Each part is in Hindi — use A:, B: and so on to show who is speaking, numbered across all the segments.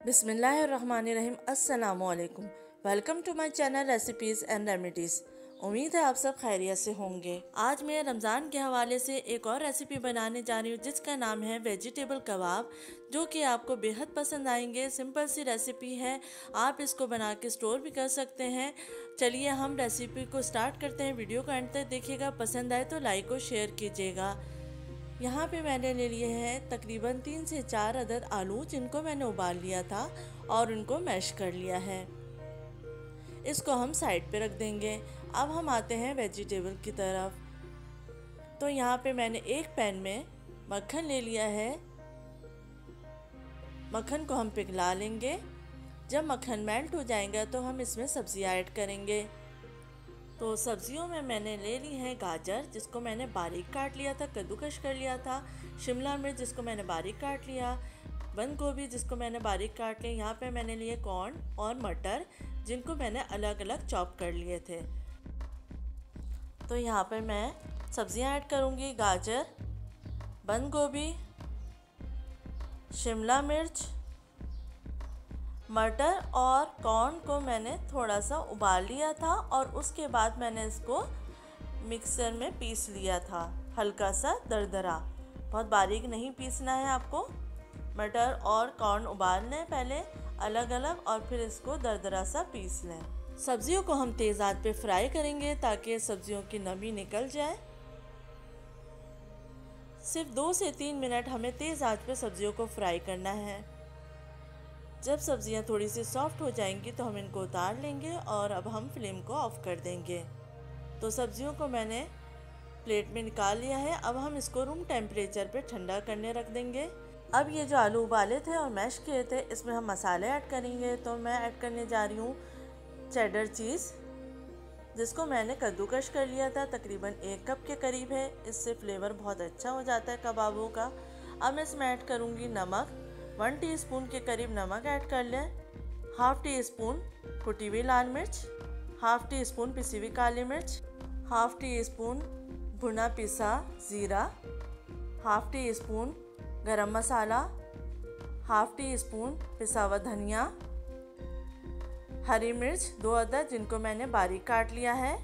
A: बिसमीम अस्सलाम welcome to my channel recipes and remedies. उम्मीद है आप सब खैरियत से होंगे। आज मैं रमज़ान के हवाले से एक और रेसिपी बनाने जा रही हूँ, जिसका नाम है वेजिटेबल कबाब, जो कि आपको बेहद पसंद आएँगे। सिंपल सी रेसिपी है, आप इसको बना के स्टोर भी कर सकते हैं। चलिए हम रेसिपी को स्टार्ट करते हैं। वीडियो को एंड तक देखिएगा। पसंद आए तो लाइक और शेयर कीजिएगा। यहाँ पे मैंने ले लिए हैं तकरीबन तीन से चार अदद आलू जिनको मैंने उबाल लिया था और उनको मैश कर लिया है। इसको हम साइड पे रख देंगे। अब हम आते हैं वेजिटेबल की तरफ़। तो यहाँ पे मैंने एक पैन में मक्खन ले लिया है। मक्खन को हम पिघला लेंगे। जब मक्खन मेल्ट हो जाएगा तो हम इसमें सब्ज़ियाँ ऐड करेंगे। तो सब्जियों में मैंने ले ली है गाजर, जिसको मैंने बारीक काट लिया था, कद्दूकश कर लिया था, शिमला मिर्च, जिसको मैंने बारीक काट लिया बंद गोभी, जिसको मैंने बारीक काट लिया, यहाँ पे मैंने लिए कॉर्न और मटर, जिनको मैंने अलग अलग चॉप कर लिए थे। तो यहाँ पे मैं सब्ज़ियाँ ऐड करूँगी, गाजर बंद गोभी, शिमला मिर्च मटर और कॉर्न को मैंने थोड़ा सा उबाल लिया था और उसके बाद मैंने इसको मिक्सर में पीस लिया था, हल्का सा दरदरा। बहुत बारीक नहीं पीसना है आपको। मटर और कॉर्न उबाल लें पहले अलग अलग और फिर इसको दरदरा सा पीस लें। सब्जियों को हम तेज़ आँच पे फ्राई करेंगे ताकि सब्जियों की नमी निकल जाए। सिर्फ़ दो से तीन मिनट हमें तेज़ आँच पे सब्जियों को फ्राई करना है। जब सब्ज़ियाँ थोड़ी सी सॉफ्ट हो जाएँगी तो हम इनको उतार लेंगे और अब हम फ्लेम को ऑफ़ कर देंगे। तो सब्ज़ियों को मैंने प्लेट में निकाल लिया है। अब हम इसको रूम टेम्परेचर पे ठंडा करने रख देंगे। अब ये जो आलू उबाले थे और मैश किए थे, इसमें हम मसाले ऐड करेंगे। तो मैं ऐड करने जा रही हूँ चेडर चीज़, जिसको मैंने कद्दूकश कर लिया था। तकरीबन एक कप के करीब है। इससे फ्लेवर बहुत अच्छा हो जाता है कबाबों का। अब मैं इसमें ऐड करूँगी नमक। वन टीस्पून के करीब नमक ऐड कर लें, हाफ़ टी स्पून कुटी हुई लाल मिर्च, हाफ़ टी स्पून पिसी हुई काली मिर्च, हाफ़ टी स्पून भुना पिसा ज़ीरा, हाफ़ टी स्पून गरम मसाला, हाफ़ टी स्पून पिसा हुआ धनिया, हरी मिर्च, दो अदर जिनको मैंने बारीक काट लिया है।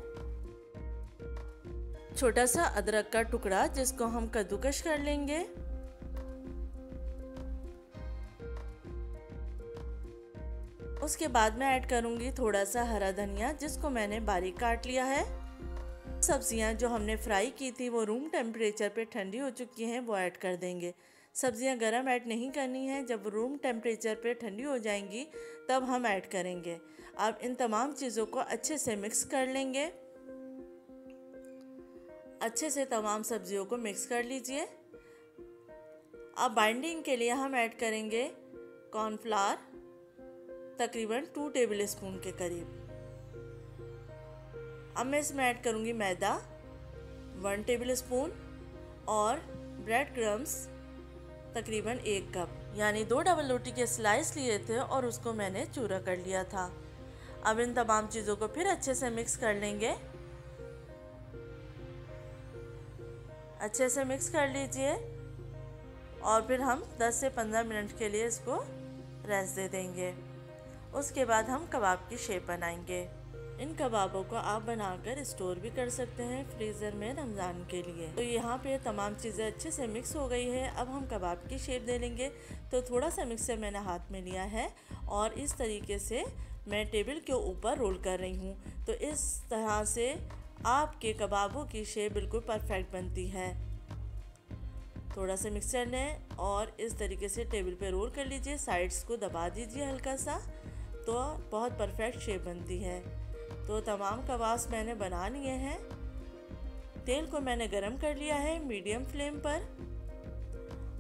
A: छोटा सा अदरक का टुकड़ा जिसको हम कद्दूकश कर लेंगे। उसके बाद मैं ऐड करूँगी थोड़ा सा हरा धनिया, जिसको मैंने बारीक काट लिया है। सब्ज़ियाँ जो हमने फ्राई की थी, वो रूम टेम्परेचर पे ठंडी हो चुकी हैं, वो ऐड कर देंगे। सब्ज़ियाँ गरम ऐड नहीं करनी है, जब रूम टेम्परेचर पे ठंडी हो जाएँगी, तब हम ऐड करेंगे। अब इन तमाम चीज़ों को अच्छे से मिक्स कर लेंगे। अच्छे से तमाम सब्जियों को मिक्स कर लीजिए। अब बाइंडिंग के लिए हम ऐड करेंगे कॉर्नफ्लावर। तकरीबन टू टेबल स्पून के करीब। अब मैं इसमें ऐड करूँगी मैदा, वन टेबल स्पून और ब्रेड क्रम्स तकरीबन एक कप। यानी दो डबल रोटी के स्लाइस लिए थे और उसको मैंने चूरा कर लिया था। अब इन तमाम चीज़ों को फिर अच्छे से मिक्स कर लेंगे। अच्छे से मिक्स कर लीजिए और फिर हम 10 से 15 मिनट के लिए इसको रेस्ट दे देंगे। उसके बाद हम कबाब की शेप बनाएँगे। इन कबाबों को आप बनाकर स्टोर भी कर सकते हैं फ्रीज़र में रमज़ान के लिए। तो यहाँ पे तमाम चीज़ें अच्छे से मिक्स हो गई है। अब हम कबाब की शेप दे लेंगे। तो थोड़ा सा मिक्सर मैंने हाथ में लिया है और इस तरीके से मैं टेबल के ऊपर रोल कर रही हूँ। तो इस तरह से आपके कबाबों की शेप बिल्कुल परफेक्ट बनती है। थोड़ा सा मिक्सर लें और इस तरीके से टेबल पे रोल कर लीजिए। साइड्स को दबा दीजिए हल्का सा। तो बहुत परफेक्ट शेप बनती है। तो तमाम कबाब मैंने बना लिए हैं। तेल को मैंने गरम कर लिया है मीडियम फ्लेम पर।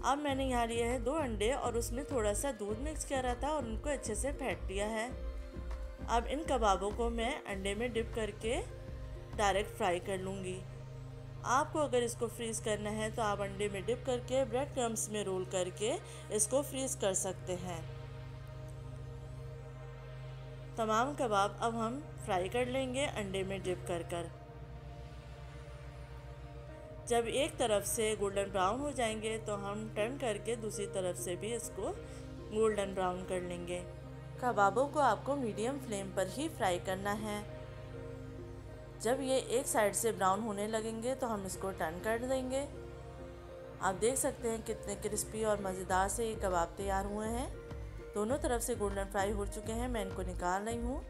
A: अब मैंने यहाँ लिया है दो अंडे और उसमें थोड़ा सा दूध मिक्स करा था और उनको अच्छे से फेंट लिया है। अब इन कबाबों को मैं अंडे में डिप करके डायरेक्ट फ्राई कर लूँगी। आपको अगर इसको फ्रीज़ करना है तो आप अंडे में डिप करके ब्रेड क्रम्स में रोल करके इसको फ्रीज़ कर सकते हैं। तमाम कबाब अब हम फ्राई कर लेंगे अंडे में डिप कर कर। जब एक तरफ़ से गोल्डन ब्राउन हो जाएँगे तो हम टर्न करके दूसरी तरफ़ से भी इसको गोल्डन ब्राउन कर लेंगे। कबाबों को आपको मीडियम फ्लेम पर ही फ्राई करना है। जब ये एक साइड से ब्राउन होने लगेंगे तो हम इसको टर्न कर देंगे। आप देख सकते हैं कितने क्रिस्पी और मज़ेदार से ये कबाब तैयार हुए हैं। दोनों तरफ़ से गोल्डन फ्राई हो चुके हैं। मैं इनको निकाल रही हूँ।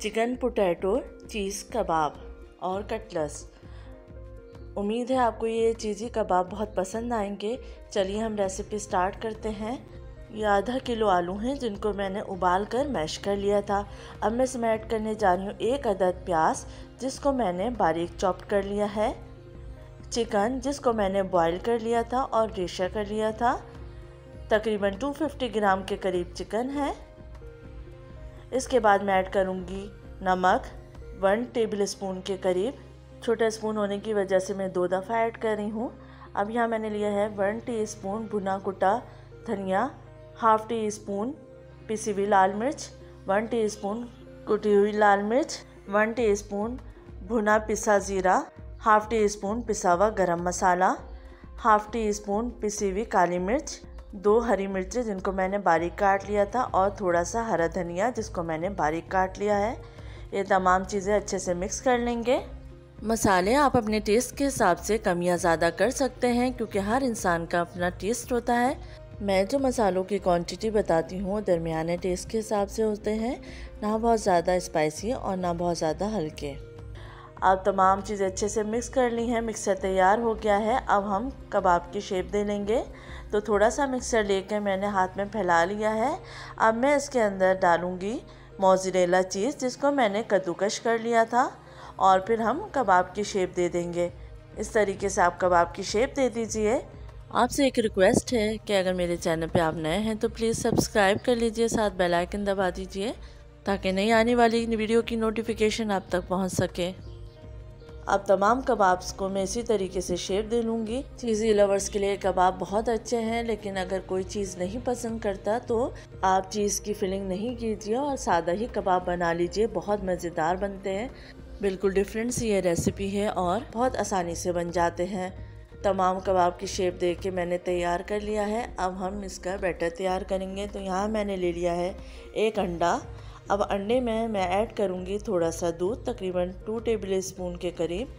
A: चिकन पोटैटो चीज़ कबाब और कटलस उम्मीद है आपको ये चीज़ी कबाब बहुत पसंद आएँगे। चलिए हम रेसिपी स्टार्ट करते हैं। ये आधा किलो आलू हैं जिनको मैंने उबाल कर मैश कर लिया था। अब मैं इसमें ऐड करने जा रही हूँ एक अदद प्याज, जिसको मैंने बारीक चॉप्ट कर लिया है। चिकन, जिसको मैंने बॉईल कर लिया था और रेशा कर लिया था। तकरीबन 250 ग्राम के करीब चिकन है। इसके बाद मैं ऐड करूँगी नमक वन टेबल स्पून के करीब। छोटा स्पून होने की वजह से मैं दो दफ़ा ऐड कर रही हूँ। अब यहाँ मैंने लिया है वन टी स्पून भुना कुटा धनिया हाफ़ टी स्पून पिसी हुई लाल मिर्च वन टी स्पून कुटी हुई लाल मिर्च वन टी स्पून भुना पिसा ज़ीरा हाफ़ टी स्पून पिसा हुआ गरम मसाला हाफ़ टी स्पून पिसी हुई काली मिर्च दो हरी मिर्चें जिनको मैंने बारीक काट लिया था और थोड़ा सा हरा धनिया जिसको मैंने बारीक काट लिया है। ये तमाम चीज़ें अच्छे से मिक्स कर लेंगे। मसाले आप अपने टेस्ट के हिसाब से कम या ज़्यादा कर सकते हैं क्योंकि हर इंसान का अपना टेस्ट होता है। मैं जो मसालों की क्वांटिटी बताती हूँ दरमियाने टेस्ट के हिसाब से होते हैं। ना बहुत ज़्यादा स्पाइसी और ना बहुत ज़्यादा हल्के। अब तमाम चीज़ें अच्छे से मिक्स कर ली हैं मिक्सर तैयार हो गया है। अब हम कबाब की शेप दे लेंगे। तो थोड़ा सा मिक्सर लेकर मैंने हाथ में फैला लिया है। अब मैं इसके अंदर डालूँगी मोजरेला चीज़ जिसको मैंने कद्दूकश कर लिया था। और फिर हम कबाब की शेप दे देंगे। इस तरीके से आप कबाब की शेप दे दीजिए। आपसे एक रिक्वेस्ट है कि अगर मेरे चैनल पे आप नए हैं तो प्लीज़ सब्सक्राइब कर लीजिए, साथ बेल आइकन दबा दीजिए, ताकि नई आने वाली वीडियो की नोटिफिकेशन आप तक पहुँच सके। अब तमाम कबाब्स को मैं इसी तरीके से शेप दे लूँगी। चीज़ी लवर्स के लिए कबाब बहुत अच्छे हैं, लेकिन अगर कोई चीज़ नहीं पसंद करता तो आप चीज़ की फिलिंग नहीं कीजिए और सादा ही कबाब बना लीजिए। बहुत मज़ेदार बनते हैं। बिल्कुल डिफरेंट सी ये रेसिपी है और बहुत आसानी से बन जाते हैं। तमाम कबाब की शेप दे के मैंने तैयार कर लिया है। अब हम इसका बैटर तैयार करेंगे। तो यहाँ मैंने ले लिया है एक अंडा। अब अंडे में मैं ऐड करूँगी थोड़ा सा दूध, तकरीबन टू टेबल स्पून के करीब।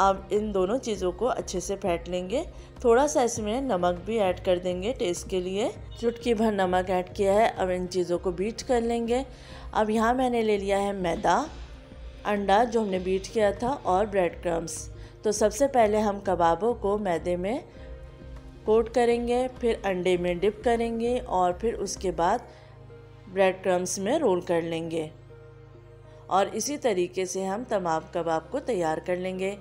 A: अब इन दोनों चीज़ों को अच्छे से फेंट लेंगे। थोड़ा सा इसमें नमक भी ऐड कर देंगे टेस्ट के लिए। चुटकी भर नमक ऐड किया है, अब इन चीज़ों को बीट कर लेंगे। अब यहाँ मैंने ले लिया है मैदा, अंडा जो हमने बीट किया था और ब्रेड क्रम्स तो सबसे पहले हम कबाबों को मैदे में कोट करेंगे, फिर अंडे में डिप करेंगे और फिर उसके बाद ब्रेड क्रम्स में रोल कर लेंगे। और इसी तरीके से हम तमाम कबाब को तैयार कर लेंगे।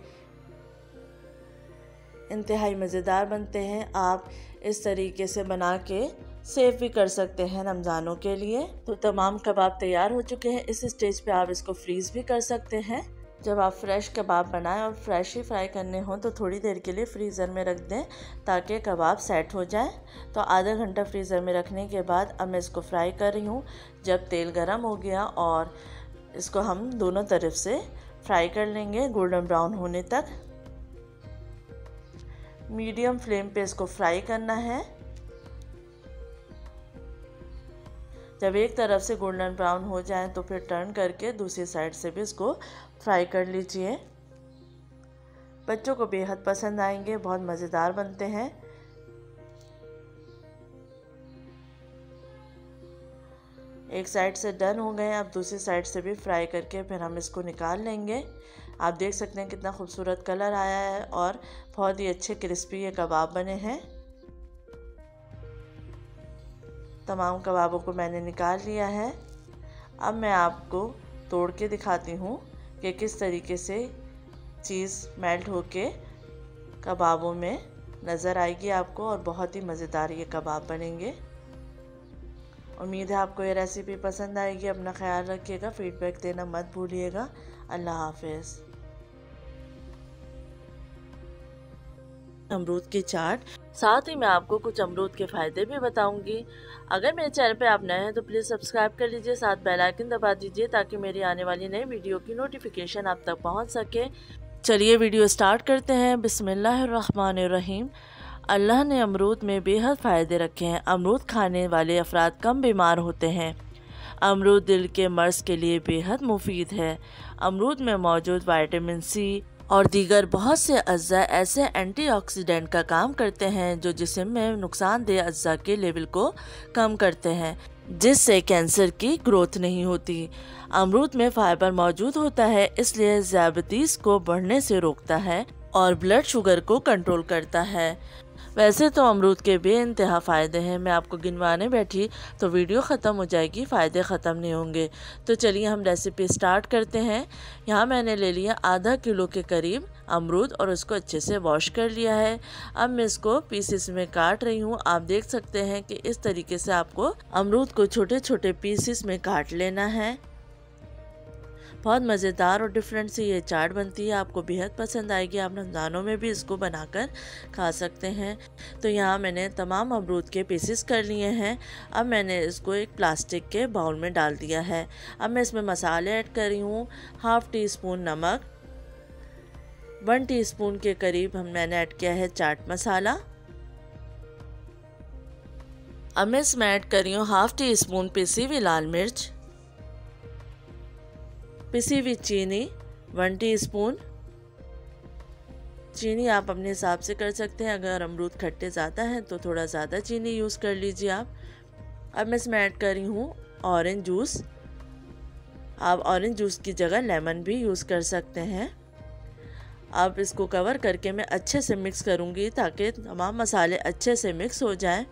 A: इंतहाई मज़ेदार बनते हैं। आप इस तरीके से बना के सेव भी कर सकते हैं रमज़ानों के लिए। तो तमाम कबाब तैयार हो चुके हैं। इस स्टेज पे आप इसको फ्रीज़ भी कर सकते हैं। जब आप फ्रेश कबाब बनाएँ और फ्रेश ही फ्राई करने हों तो थोड़ी देर के लिए फ्रीज़र में रख दें ताकि कबाब सेट हो जाए। तो आधा घंटा फ्रीज़र में रखने के बाद अब मैं इसको फ्राई कर रही हूँ, जब तेल गर्म हो गया और इसको हम दोनों तरफ़ से फ्राई कर लेंगे गोल्डन ब्राउन होने तक। मीडियम फ्लेम पे इसको फ्राई करना है। जब एक तरफ़ से गोल्डन ब्राउन हो जाए तो फिर टर्न करके दूसरी साइड से भी इसको फ्राई कर लीजिए। बच्चों को बेहद पसंद आएँगे, बहुत मज़ेदार बनते हैं। एक साइड से डन हो गए, अब दूसरी साइड से भी फ्राई करके फिर हम इसको निकाल लेंगे। आप देख सकते हैं कितना खूबसूरत कलर आया है और बहुत ही अच्छे क्रिस्पी ये कबाब बने हैं। तमाम कबाबों को मैंने निकाल लिया है। अब मैं आपको तोड़ के दिखाती हूँ। कि किस तरीके से चीज़ मेल्ट होके कबाबों में नज़र आएगी आपको और बहुत ही मज़ेदार ये कबाब बनेंगे। उम्मीद है आपको ये रेसिपी पसंद आएगी। अपना ख्याल रखिएगा फ़ीडबैक देना मत भूलिएगा। अल्लाह हाफिज़। अमरूद की चाट। साथ ही मैं आपको कुछ अमरूद के फ़ायदे भी बताऊँगी। अगर मेरे चैनल पे आप नए हैं तो प्लीज़ सब्सक्राइब कर लीजिए, साथ बेल आइकन दबा दीजिए, ताकि मेरी आने वाली नई वीडियो की नोटिफिकेशन आप तक पहुँच सके। चलिए वीडियो स्टार्ट करते हैं। बिसमीम अल्लाह ने अमरूद में बेहद फ़ायदे रखे हैं। अमरूद खाने वाले अफराद कम बीमार होते हैं। अमरूद दिल के मर्ज के लिए बेहद मुफीद है। अमरूद में मौजूद विटामिन सी और दीगर बहुत से अज्जा ऐसे एंटीऑक्सीडेंट का काम करते हैं जो जिसम में नुकसानदेह अज्जा के लेवल को कम करते हैं, जिससे कैंसर की ग्रोथ नहीं होती। अमरूद में फाइबर मौजूद होता है, इसलिए डायबिटीज़ को बढ़ने से रोकता है और ब्लड शुगर को कंट्रोल करता है। वैसे तो अमरूद के बे इंतहा फ़ायदे हैं। मैं आपको गिनवाने बैठी तो वीडियो ख़त्म हो जाएगी, फ़ायदे ख़त्म नहीं होंगे। तो चलिए हम रेसिपी स्टार्ट करते हैं। यहाँ मैंने ले लिया आधा किलो के करीब अमरूद और उसको अच्छे से वॉश कर लिया है। अब मैं इसको पीसेस में काट रही हूँ। आप देख सकते हैं कि इस तरीके से आपको अमरूद को छोटे छोटे पीसेस में काट लेना है। बहुत मज़ेदार और डिफरेंट सी ये चाट बनती है, आपको बेहद पसंद आएगी। आप रमज़ानों में भी इसको बनाकर खा सकते हैं। तो यहाँ मैंने तमाम अमरूद के पीसेस कर लिए हैं। अब मैंने इसको एक प्लास्टिक के बाउल में डाल दिया है। अब मैं इसमें मसाले ऐड कर रही हूँ। हाफ़ टी स्पून नमक वन टीस्पून के करीब हम मैंने ऐड किया है चाट मसाला। अब मैं इसमें ऐड कर रही हूँ हाफ़ टी स्पून पीसी हुई लाल मिर्च। पिसी हुई चीनी वन टी स्पून चीनी आप अपने हिसाब से कर सकते हैं, अगर अमरूद खट्टे ज़्यादा हैं तो थोड़ा ज़्यादा चीनी यूज़ कर लीजिए आप। अब मैं इसमें ऐड कर रही हूँ ऑरेंज जूस आप ऑरेंज जूस की जगह लेमन भी यूज़ कर सकते हैं। अब इसको कवर करके मैं अच्छे से मिक्स करूँगी ताकि तमाम मसाले अच्छे से मिक्स हो जाएँ।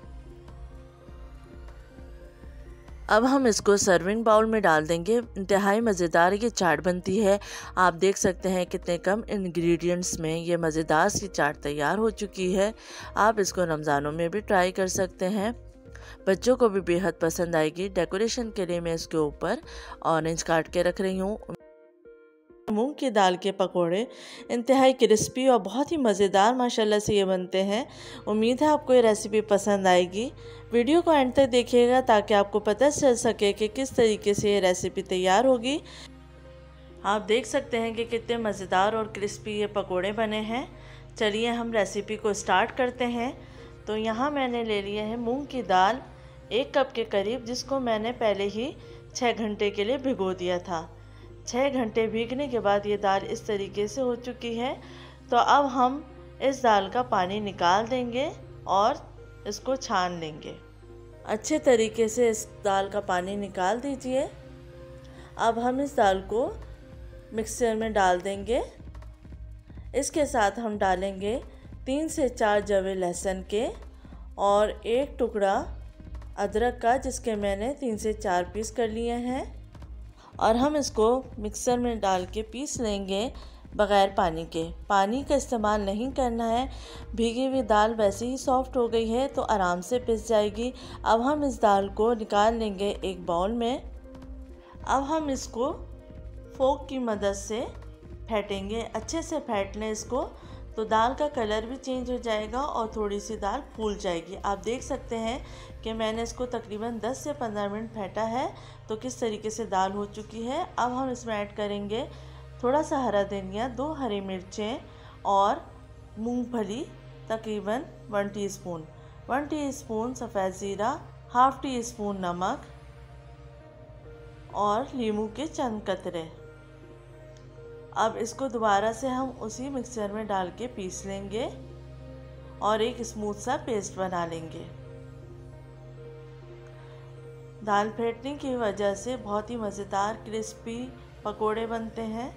A: अब हम इसको सर्विंग बाउल में डाल देंगे। इंतहाई मज़ेदार ये चाट बनती है। आप देख सकते हैं कितने कम इंग्रेडिएंट्स में ये मज़ेदार सी चाट तैयार हो चुकी है। आप इसको रमज़ानों में भी ट्राई कर सकते हैं। बच्चों को भी बेहद पसंद आएगी। डेकोरेशन के लिए मैं इसके ऊपर ऑरेंज काट के रख रही हूँ। मूंग की दाल के पकोड़े, इंतहाई क्रिस्पी और बहुत ही मज़ेदार माशाल्लाह से ये बनते हैं। उम्मीद है आपको ये रेसिपी पसंद आएगी। वीडियो को एंड तक देखिएगा ताकि आपको पता चल सके कि किस तरीके से ये रेसिपी तैयार होगी। आप देख सकते हैं कि कितने मज़ेदार और क्रिस्पी ये पकोड़े बने हैं। चलिए हम रेसिपी को स्टार्ट करते हैं। तो यहाँ मैंने ले लिए हैं मूँग की दाल, एक कप के करीब, जिसको मैंने पहले ही छः घंटे के लिए भिगो दिया था। छः घंटे भीगने के बाद ये दाल इस तरीके से हो चुकी है। तो अब हम इस दाल का पानी निकाल देंगे और इसको छान लेंगे। अच्छे तरीके से इस दाल का पानी निकाल दीजिए। अब हम इस दाल को मिक्सर में डाल देंगे। इसके साथ हम डालेंगे तीन से चार जवे लहसुन के और एक टुकड़ा अदरक का, जिसके मैंने तीन से चार पीस कर लिए हैं। और हम इसको मिक्सर में डाल के पीस लेंगे बग़ैर पानी के। पानी का इस्तेमाल नहीं करना है। भीगी हुई दाल वैसे ही सॉफ्ट हो गई है तो आराम से पिस जाएगी। अब हम इस दाल को निकाल लेंगे एक बाउल में। अब हम इसको फोक की मदद से फेंटेंगे। अच्छे से फेंट लें इसको तो दाल का कलर भी चेंज हो जाएगा और थोड़ी सी दाल फूल जाएगी। आप देख सकते हैं कि मैंने इसको तकरीबन 10 से 15 मिनट फेंटा है। तो किस तरीके से दाल हो चुकी है? अब हम इसमें ऐड करेंगे थोड़ा सा हरा धनिया, दो हरी मिर्चें और मूंगफली तकरीबन वन टीस्पून। वन टीस्पून सफ़ेद ज़ीरा, हाफ़ टी स्पून नमक और लीमू के चंद कतरे। अब इसको दोबारा से हम उसी मिक्सर में डाल के पीस लेंगे और एक स्मूथ सा पेस्ट बना लेंगे। दाल फेंटने की वजह से बहुत ही मज़ेदार, क्रिस्पी पकोड़े बनते हैं।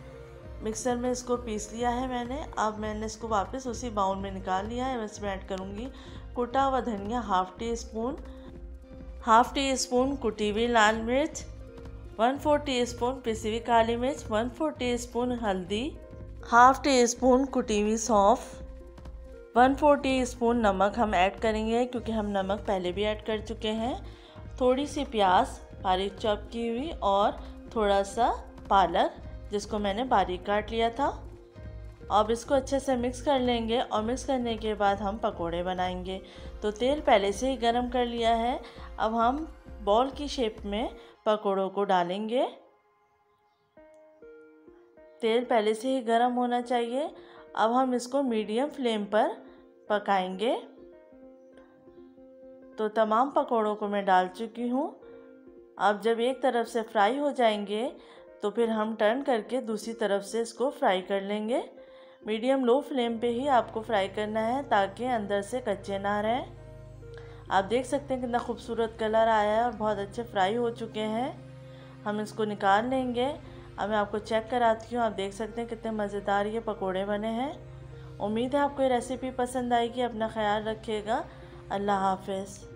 A: मिक्सर में इसको पीस लिया है मैंने। अब मैंने इसको वापस उसी बाउल में निकाल लिया है। मैं इसमें ऐड करूँगी कुटा हुआ धनिया half teaspoon, half teaspoon कुटी हुई लाल मिर्च, वन फोर टी स्पून पिसी हुई काली मिर्च, वन फोर टी स्पून हल्दी, हाफ़ टी स्पून कुटी हुई सौंफ, वन फोर टी स्पून नमक हम ऐड करेंगे क्योंकि हम नमक पहले भी ऐड कर चुके हैं। थोड़ी सी प्याज बारीक चॉप की हुई और थोड़ा सा पालक, जिसको मैंने बारीक काट लिया था। अब इसको अच्छे से मिक्स कर लेंगे और मिक्स करने के बाद हम पकोड़े बनाएँगे। तो तेल पहले से ही गरम कर लिया है। अब हम बॉल की शेप में पकौड़ों को डालेंगे। तेल पहले से ही गर्म होना चाहिए। अब हम इसको मीडियम फ्लेम पर पकाएँगे। तो तमाम पकौड़ों को मैं डाल चुकी हूँ। अब जब एक तरफ़ से फ्राई हो जाएँगे तो फिर हम टर्न करके दूसरी तरफ़ से इसको फ्राई कर लेंगे। मीडियम लो फ्लेम पे ही आपको फ्राई करना है ताकि अंदर से कच्चे ना रहें। आप देख सकते हैं कितना खूबसूरत कलर आया है और बहुत अच्छे फ्राई हो चुके हैं। हम इसको निकाल लेंगे। अब मैं आपको चेक कराती हूँ, आप देख सकते हैं कितने मज़ेदार ये पकोड़े बने हैं। उम्मीद है आपको ये रेसिपी पसंद आएगी, अपना ख्याल रखिएगा। अल्लाह हाफिज़।